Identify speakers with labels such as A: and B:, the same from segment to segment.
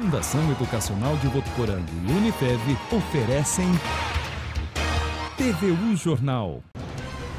A: Fundação Educacional de Votuporanga e Unifev oferecem TVU Jornal.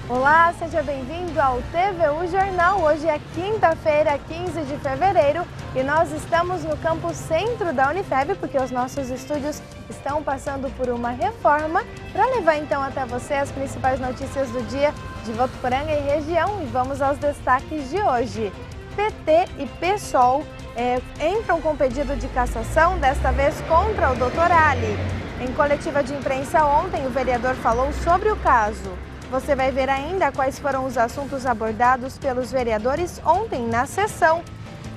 B: Olá, seja bem-vindo ao TVU Jornal. Hoje é quinta-feira, 15 de fevereiro, e nós estamos no campo centro da Unifeb, porque os nossos estúdios estão passando por uma reforma, para levar então até você as principais notícias do dia de Votuporanga e região. E vamos aos destaques de hoje. PT e PSOL é, entram com pedido de cassação, desta vez contra o doutor Ali. Em coletiva de imprensa ontem, o vereador falou sobre o caso. Você vai ver ainda quais foram os assuntos abordados pelos vereadores ontem na sessão.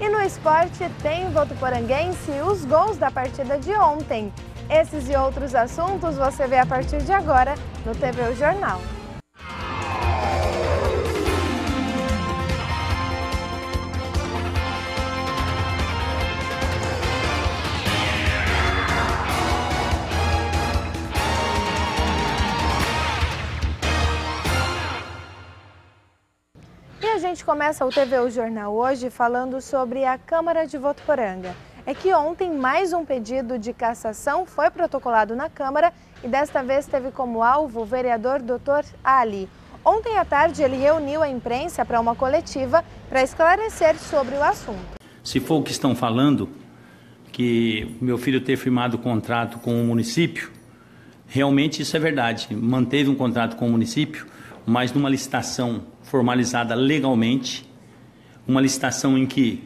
B: E no esporte tem Votuporanguense e os gols da partida de ontem. Esses e outros assuntos você vê a partir de agora no TV Jornal. Gente começa o TVU Jornal hoje falando sobre a Câmara de Votuporanga. É que ontem mais um pedido de cassação foi protocolado na Câmara e desta vez teve como alvo o vereador Dr. Ali. Ontem à tarde ele reuniu a imprensa para uma coletiva para esclarecer sobre o assunto.
C: Se for o que estão falando, que meu filho ter firmado contrato com o município, realmente isso é verdade. Manteve um contrato com o município, mas numa licitação formalizada legalmente, uma licitação em que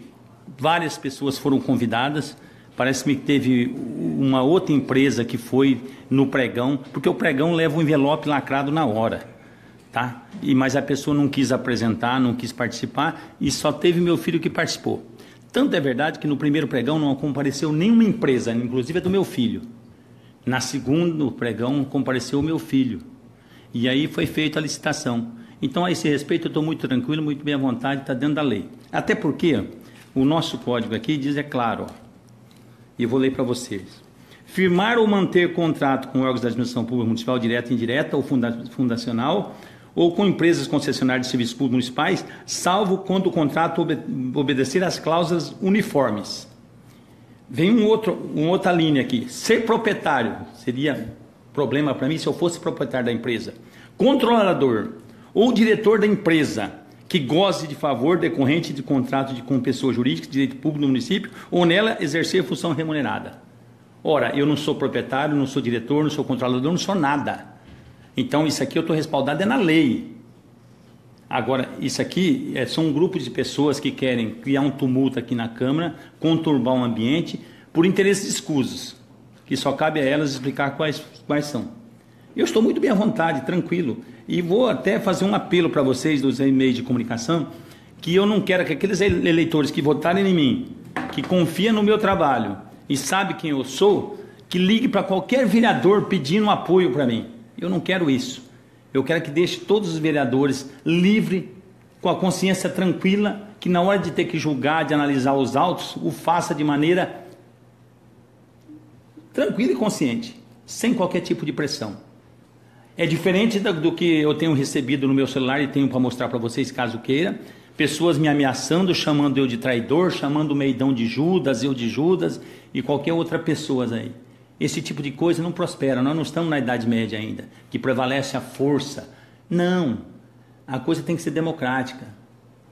C: várias pessoas foram convidadas. Parece-me que teve uma outra empresa que foi no pregão, porque o pregão leva um envelope lacrado na hora, tá? E mas a pessoa não quis apresentar, não quis participar e só teve meu filho que participou. Tanto é verdade que no primeiro pregão não compareceu nenhuma empresa, inclusive é do meu filho. Na segundo pregão compareceu o meu filho. E aí foi feita a licitação. Então, a esse respeito, eu estou muito tranquilo, muito bem à vontade, está dentro da lei. Até porque o nosso código aqui diz, é claro, e eu vou ler para vocês. Firmar ou manter contrato com órgãos da administração pública municipal, direta, indireta ou funda fundacional, ou com empresas concessionárias de serviços públicos municipais, salvo quando o contrato obede obedecer às cláusulas uniformes. Vem um outro, uma outra linha aqui. Ser proprietário seria problema para mim se eu fosse proprietário da empresa. Controlador ou diretor da empresa que goze de favor decorrente de contrato de, com pessoa jurídica de direito público no município ou nela exercer função remunerada. Ora, eu não sou proprietário, não sou diretor, não sou controlador, não sou nada. Então, isso aqui eu estou respaldado é na lei. Agora, isso aqui é só um grupo de pessoas que querem criar um tumulto aqui na Câmara, conturbar o ambiente por interesses escusos, que só cabe a elas explicar quais, quais são. Eu estou muito bem à vontade, tranquilo. E vou até fazer um apelo para vocês dos meios de comunicação, que eu não quero que aqueles eleitores que votarem em mim, que confiam no meu trabalho e sabem quem eu sou, que ligue para qualquer vereador pedindo apoio para mim. Eu não quero isso. Eu quero que deixe todos os vereadores livres, com a consciência tranquila, que na hora de ter que julgar, de analisar os autos, o faça de maneira tranquila e consciente, sem qualquer tipo de pressão. É diferente do que eu tenho recebido no meu celular e tenho para mostrar para vocês, caso queira. Pessoas me ameaçando, chamando eu de traidor, chamando o meidão de Judas, eu de Judas e qualquer outra pessoa aí. Esse tipo de coisa não prospera. Nós não estamos na Idade Média ainda, que prevalece a força. Não. A coisa tem que ser democrática.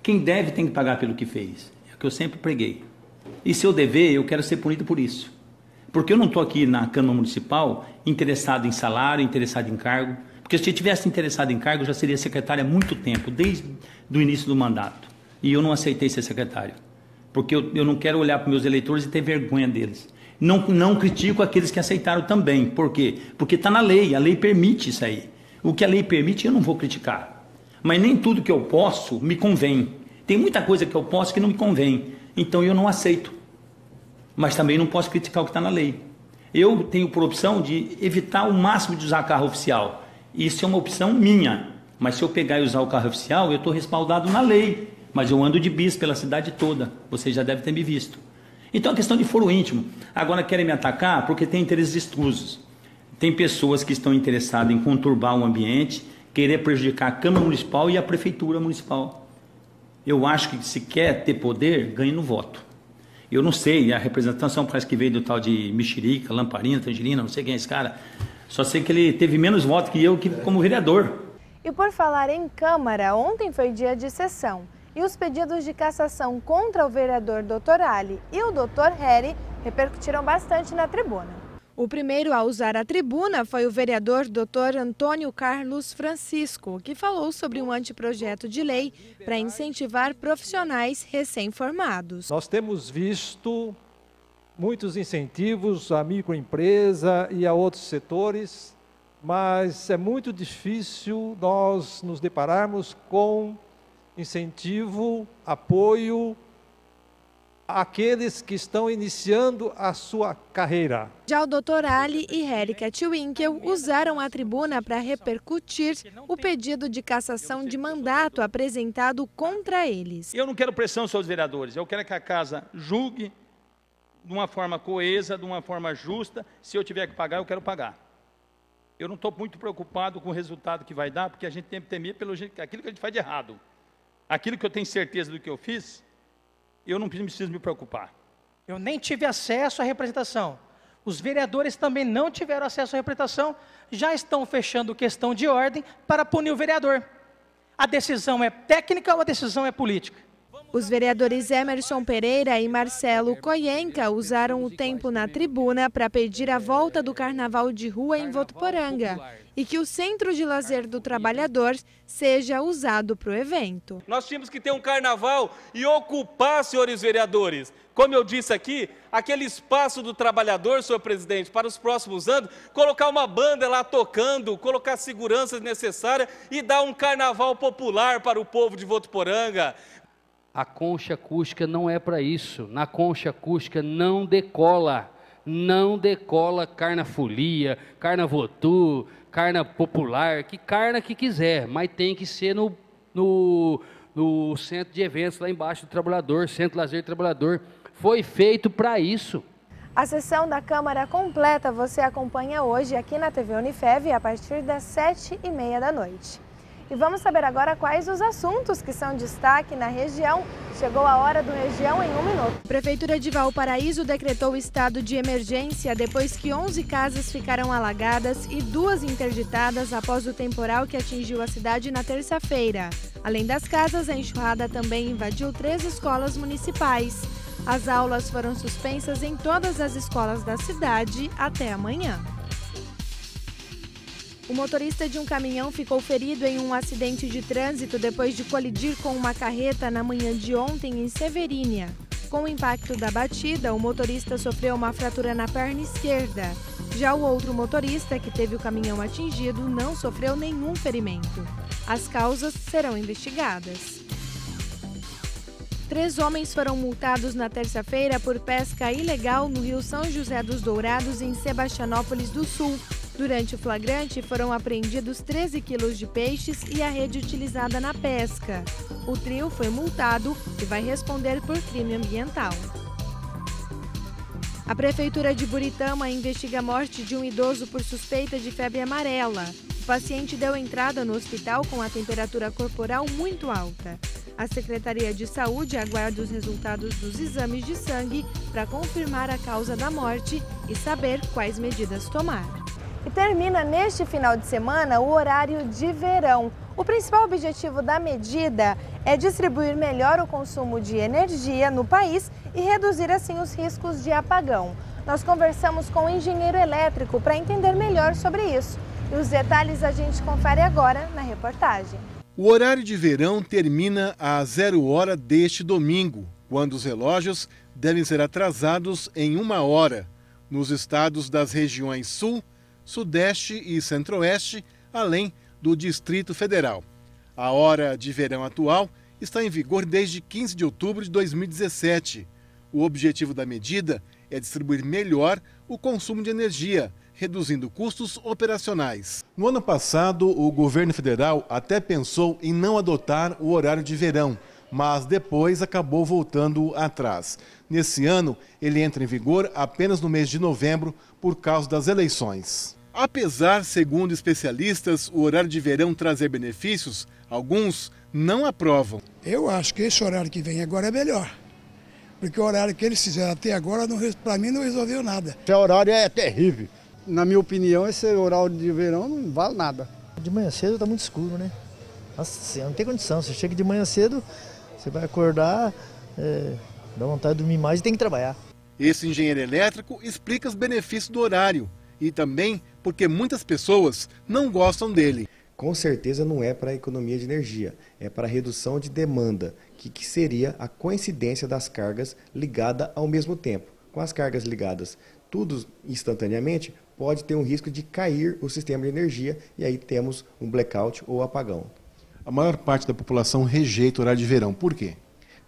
C: Quem deve tem que pagar pelo que fez. É o que eu sempre preguei. E se eu dever, eu quero ser punido por isso. Porque eu não estou aqui na Câmara Municipal interessado em salário, interessado em cargo. Porque se eu tivesse interessado em cargo, eu já seria secretário há muito tempo, desde o início do mandato. E eu não aceitei ser secretário. Porque eu, eu não quero olhar para meus eleitores e ter vergonha deles. Não, não critico aqueles que aceitaram também. Por quê? Porque está na lei, a lei permite isso aí. O que a lei permite, eu não vou criticar. Mas nem tudo que eu posso me convém. Tem muita coisa que eu posso que não me convém. Então eu não aceito mas também não posso criticar o que está na lei. Eu tenho por opção de evitar o máximo de usar carro oficial. Isso é uma opção minha. Mas se eu pegar e usar o carro oficial, eu estou respaldado na lei. Mas eu ando de bis pela cidade toda. Vocês já devem ter me visto. Então é questão de foro íntimo. Agora querem me atacar porque tem interesses extrusos. Tem pessoas que estão interessadas em conturbar o ambiente, querer prejudicar a Câmara Municipal e a Prefeitura Municipal. Eu acho que se quer ter poder, ganhe no voto. Eu não sei, a representação parece que veio do tal de mexerica, lamparina, tangerina, não sei quem é esse cara. Só sei que ele teve menos votos que eu que, como vereador.
B: E por falar em Câmara, ontem foi dia de sessão. E os pedidos de cassação contra o vereador Dr. Ali e o Dr. Harry repercutiram bastante na tribuna. O primeiro a usar a tribuna foi o vereador Dr. Antônio Carlos Francisco, que falou sobre um anteprojeto de lei para incentivar profissionais recém-formados.
D: Nós temos visto muitos incentivos à microempresa e a outros setores, mas é muito difícil nós nos depararmos com incentivo, apoio àqueles que estão iniciando a sua carreira.
B: Já o Dr. Ali e Harry Catwinkel usaram a tribuna para repercutir o pedido de cassação de mandato apresentado contra eles.
C: Eu não quero pressão sobre os vereadores, eu quero que a casa julgue de uma forma coesa, de uma forma justa. Se eu tiver que pagar, eu quero pagar. Eu não estou muito preocupado com o resultado que vai dar, porque a gente tem que temer pelo aquilo que a gente faz de errado. Aquilo que eu tenho certeza do que eu fiz, eu não preciso me preocupar.
E: Eu nem tive acesso à representação. Os vereadores também não tiveram acesso à representação, já estão fechando questão de ordem para punir o vereador. A decisão é técnica ou a decisão é política?
B: Os vereadores Emerson Pereira e Marcelo Coyenca usaram o tempo na tribuna para pedir a volta do carnaval de rua em Votuporanga e que o Centro de Lazer do Trabalhador seja usado para o evento.
F: Nós tínhamos que ter um carnaval e ocupar, senhores vereadores, como eu disse aqui, aquele espaço do trabalhador, senhor presidente, para os próximos anos, colocar uma banda lá tocando, colocar a segurança necessária e dar um carnaval popular para o povo de Votuporanga.
G: A concha acústica não é para isso. Na concha acústica não decola. Não decola carna folia, carna votu, carna popular, que carna que quiser, mas tem que ser no, no, no centro de eventos lá embaixo do trabalhador, centro lazer do trabalhador. Foi feito para isso.
B: A sessão da Câmara completa você acompanha hoje aqui na TV Unifev a partir das sete e meia da noite. E vamos saber agora quais os assuntos que são destaque na região. Chegou a hora do Região em um minuto. Prefeitura de Valparaíso decretou estado de emergência depois que 11 casas ficaram alagadas e duas interditadas após o temporal que atingiu a cidade na terça-feira. Além das casas, a enxurrada também invadiu três escolas municipais. As aulas foram suspensas em todas as escolas da cidade até amanhã. O motorista de um caminhão ficou ferido em um acidente de trânsito depois de colidir com uma carreta na manhã de ontem em Severínia. Com o impacto da batida, o motorista sofreu uma fratura na perna esquerda. Já o outro motorista, que teve o caminhão atingido, não sofreu nenhum ferimento. As causas serão investigadas. Três homens foram multados na terça-feira por pesca ilegal no Rio São José dos Dourados, em Sebastianópolis do Sul. Durante o flagrante, foram apreendidos 13 quilos de peixes e a rede utilizada na pesca. O trio foi multado e vai responder por crime ambiental. A Prefeitura de Buritama investiga a morte de um idoso por suspeita de febre amarela. O paciente deu entrada no hospital com a temperatura corporal muito alta. A Secretaria de Saúde aguarda os resultados dos exames de sangue para confirmar a causa da morte e saber quais medidas tomar. E termina neste final de semana o horário de verão. O principal objetivo da medida é distribuir melhor o consumo de energia no país e reduzir assim os riscos de apagão. Nós conversamos com o engenheiro elétrico para entender melhor sobre isso. E os detalhes a gente confere agora na reportagem.
H: O horário de verão termina às zero hora deste domingo, quando os relógios devem ser atrasados em uma hora nos estados das regiões Sul, Sudeste e Centro-Oeste, além do Distrito Federal. A hora de verão atual está em vigor desde 15 de outubro de 2017. O objetivo da medida é distribuir melhor o consumo de energia, reduzindo custos operacionais. No ano passado, o governo federal até pensou em não adotar o horário de verão, mas depois acabou voltando atrás. Nesse ano, ele entra em vigor apenas no mês de novembro por causa das eleições. Apesar, segundo especialistas, o horário de verão trazer benefícios, alguns não aprovam.
I: Eu acho que esse horário que vem agora é melhor. porque o horário que eles fizeram até agora, para mim, não resolveu nada.
J: Esse horário é terrível. Na minha opinião, esse horário de verão não vale nada.
K: De manhã cedo está muito escuro, né? Nossa, não tem condição. Você chega de manhã cedo, você vai acordar, é, dá vontade de dormir mais e tem que trabalhar.
H: Esse engenheiro elétrico explica os benefícios do horário e também porque muitas pessoas não gostam dele.
L: Com certeza não é para economia de energia, é para redução de demanda, que, que seria a coincidência das cargas ligadas ao mesmo tempo. Com as cargas ligadas tudo instantaneamente, pode ter um risco de cair o sistema de energia e aí temos um blackout ou apagão.
H: A maior parte da população rejeita o horário de verão. Por quê?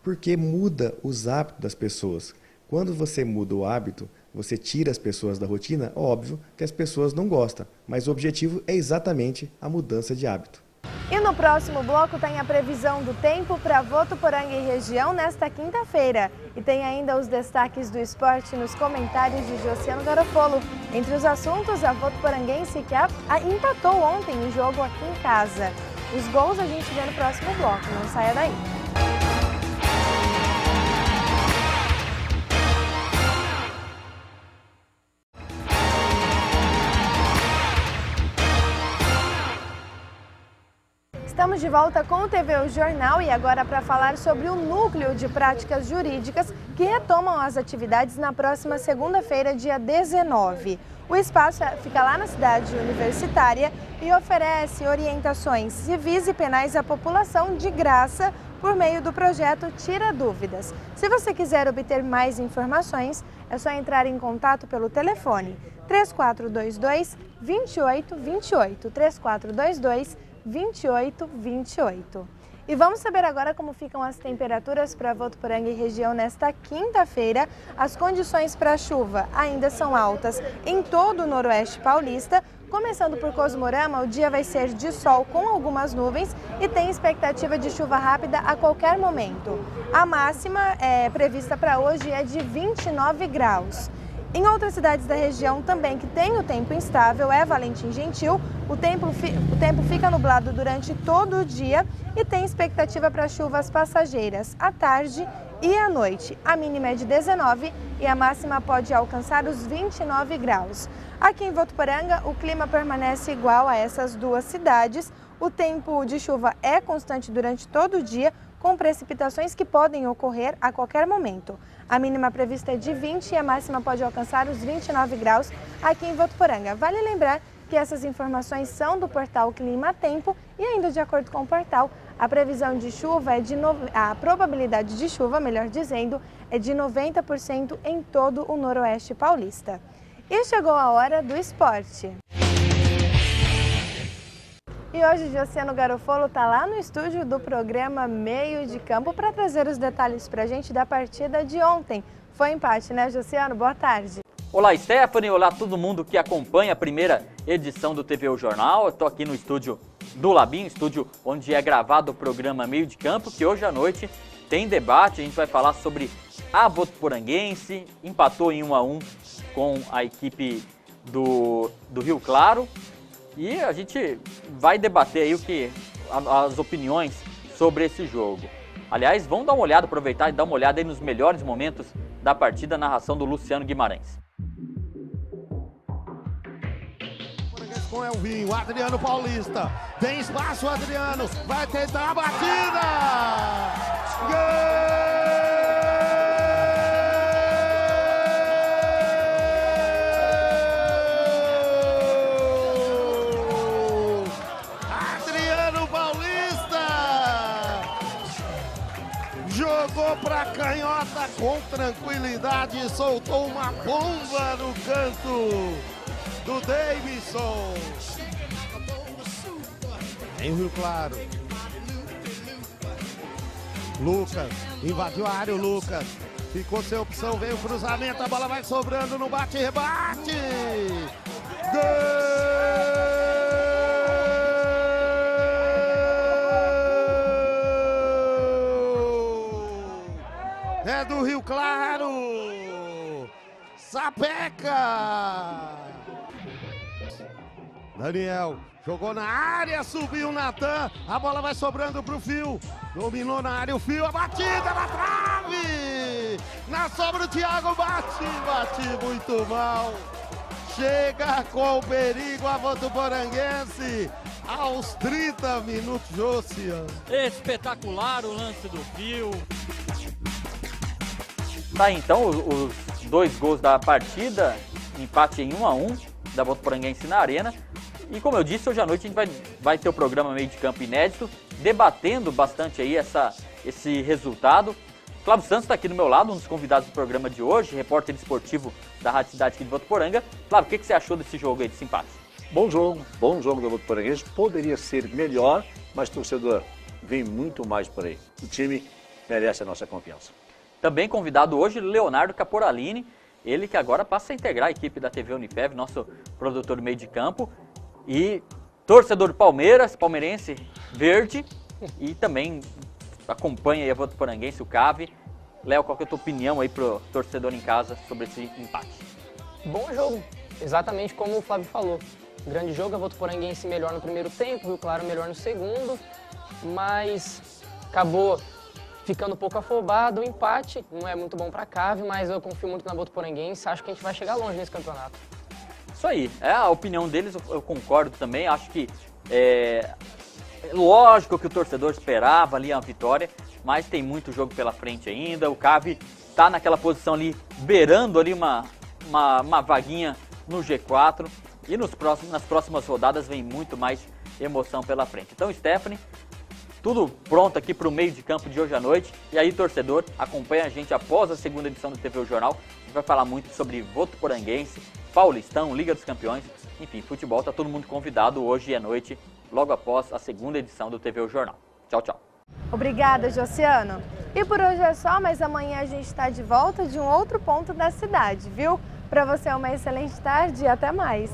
L: Porque muda os hábitos das pessoas. Quando você muda o hábito, você tira as pessoas da rotina, óbvio que as pessoas não gostam, mas o objetivo é exatamente a mudança de hábito.
B: E no próximo bloco tem a previsão do tempo para Votuporanga e região nesta quinta-feira. E tem ainda os destaques do esporte nos comentários de Josiano Garofolo. Entre os assuntos, a Votuporanguense que a, a empatou ontem o jogo aqui em casa. Os gols a gente vê no próximo bloco, não saia daí. Estamos de volta com o TV o Jornal e agora para falar sobre o Núcleo de Práticas Jurídicas que retomam as atividades na próxima segunda-feira, dia 19. O espaço fica lá na cidade universitária e oferece orientações civis e penais à população de graça por meio do projeto Tira Dúvidas. Se você quiser obter mais informações, é só entrar em contato pelo telefone 3422 2828 3422 2828. E vamos saber agora como ficam as temperaturas para Votuporanga e região nesta quinta-feira. As condições para chuva ainda são altas em todo o noroeste paulista. Começando por Cosmorama, o dia vai ser de sol com algumas nuvens e tem expectativa de chuva rápida a qualquer momento. A máxima é, prevista para hoje é de 29 graus. Em outras cidades da região também que tem o tempo instável é Valentim Gentil. O tempo, o tempo fica nublado durante todo o dia e tem expectativa para chuvas passageiras à tarde e à noite. A mínima é de 19 e a máxima pode alcançar os 29 graus. Aqui em Votuporanga, o clima permanece igual a essas duas cidades. O tempo de chuva é constante durante todo o dia, com precipitações que podem ocorrer a qualquer momento. A mínima prevista é de 20 e a máxima pode alcançar os 29 graus aqui em Votuporanga. Vale lembrar que essas informações são do portal Clima Tempo e ainda de acordo com o portal, a previsão de chuva é de no... a probabilidade de chuva, melhor dizendo, é de 90% em todo o noroeste paulista. E chegou a hora do esporte. E hoje Josiano Garofolo está lá no estúdio do programa Meio de Campo para trazer os detalhes para a gente da partida de ontem. Foi empate, né, Josiano? Boa tarde.
M: Olá, Stephanie. Olá, todo mundo que acompanha a primeira edição do TV o Jornal. Estou aqui no estúdio do Labim, estúdio onde é gravado o programa Meio de Campo, que hoje à noite tem debate. A gente vai falar sobre a Votuporanguense, empatou em 1 a 1 com a equipe do, do Rio Claro. E a gente vai debater aí o que as opiniões sobre esse jogo. Aliás, vamos dar uma olhada, aproveitar e dar uma olhada aí nos melhores momentos da partida, narração do Luciano Guimarães.
N: Com Elvinho, Adriano Paulista, tem espaço, Adriano, vai tentar a batida! Gol! Jogou para canhota com tranquilidade soltou uma bomba no canto do Davidson. Em Rio Claro. Lucas, invadiu a área o Lucas. Ficou sem opção, veio o cruzamento, a bola vai sobrando no bate-rebate. Gol! É do Rio Claro. Sapeca. Daniel jogou na área, subiu o Natan. A bola vai sobrando pro Fio. Dominou na área o Fio, a batida na trave. Na sobra o Thiago bate, bate muito mal. Chega com perigo a Votuporanguense aos 30 minutos, Josian.
M: Espetacular o lance do Fio. Tá então os dois gols da partida, empate em 1 a 1 da Votuporanguense na Arena. E como eu disse, hoje à noite a gente vai, vai ter o programa meio de campo inédito, debatendo bastante aí essa, esse resultado. Flávio Santos está aqui do meu lado, um dos convidados do programa de hoje, repórter esportivo da Rádio Cidade aqui de Votuporanga. Flávio, o que, que você achou desse jogo aí, desse empate?
O: Bom jogo, bom jogo do Votuporanguense. Poderia ser melhor, mas torcedor, vem muito mais por aí. O time merece a nossa confiança.
M: Também convidado hoje, Leonardo Caporalini, ele que agora passa a integrar a equipe da TV Unifev, nosso produtor do meio de campo, e torcedor do Palmeiras, palmeirense verde, e também acompanha aí a Votuporanguense, o Cave. Léo, qual que é a tua opinião aí pro torcedor em casa sobre esse empate?
P: Bom jogo, exatamente como o Flávio falou. Grande jogo, a Votuporanguense melhor no primeiro tempo, Rio Claro melhor no segundo, mas acabou ficando um pouco afobado. O empate não é muito bom para a Cave, mas eu confio muito na Votuporanguense, acho que a gente vai chegar longe nesse campeonato.
M: Isso aí, é a opinião deles, eu, concordo também, acho que é, lógico que o torcedor esperava ali a vitória, mas tem muito jogo pela frente ainda. O Cave está naquela posição ali, beirando ali uma, uma, uma vaguinha no G4. E nos próximos, nas próximas rodadas vem muito mais emoção pela frente. Então, Stephanie, tudo pronto aqui para o meio de campo de hoje à noite. E aí, torcedor, acompanha a gente após a segunda edição do TV Jornal. A gente vai falar muito sobre voto poranguense, Paulistão, Liga dos Campeões. Enfim, futebol, tá todo mundo convidado hoje à noite, logo após a segunda edição do TV Jornal. Tchau, tchau.
B: Obrigada, Josiano. E por hoje é só, mas amanhã a gente está de volta de um outro ponto da cidade, viu? Para você uma excelente tarde e até mais.